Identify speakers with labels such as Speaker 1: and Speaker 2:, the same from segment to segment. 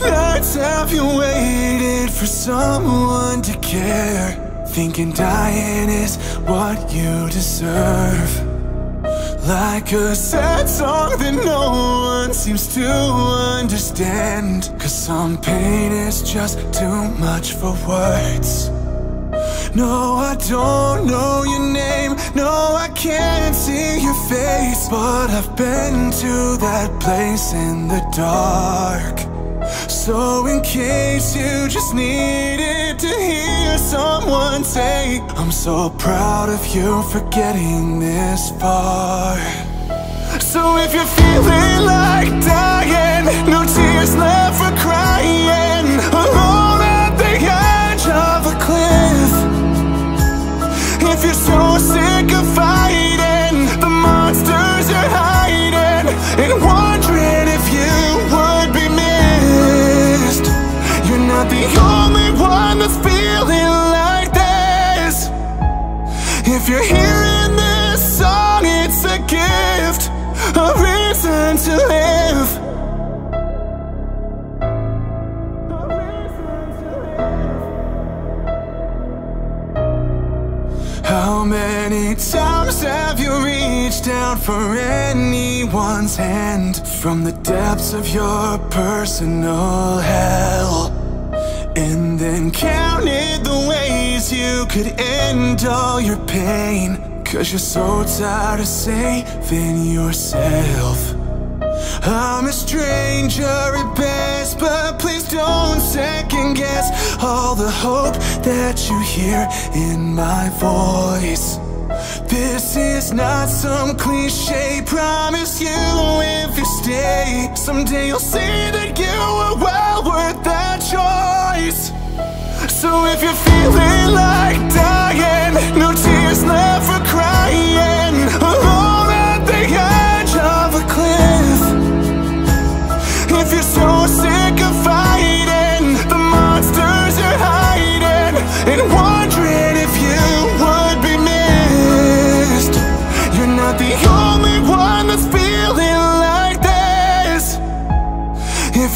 Speaker 1: nights have you waited for someone to care? Thinking dying is what you deserve. Like a sad song that no one seems to understand. Cause some pain is just too much for words. No, I don't know your name. No, I can't see your face. But I've been to that place in the dark. So, in case you just needed to hear someone say, I'm so proud of you for getting this far. So, if you're feeling like dying, no tears left for crying, alone at the edge of a cliff. If you're so sick of fighting the monsters you're hiding and wondering the only one that's feeling like this. If you're hearing this song, it's a gift, a reason to live. How many times have you reached out for anyone's hand from the depths of your personal hell? And then counted the ways you could end all your pain. Cause you're so tired of saving yourself. I'm a stranger at best, but please don't second guess all the hope that you hear in my voice. This is not some cliche, promise you if you someday you'll see that you were well worth that choice. So if you're feeling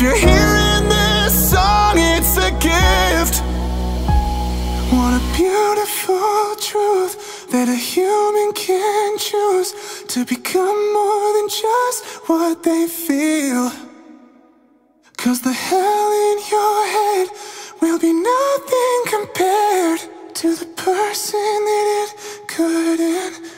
Speaker 1: If you're hearing this song, it's a gift. What a beautiful truth that a human can choose to become more than just what they feel. Cause the hell in your head will be nothing compared to the person that it couldn't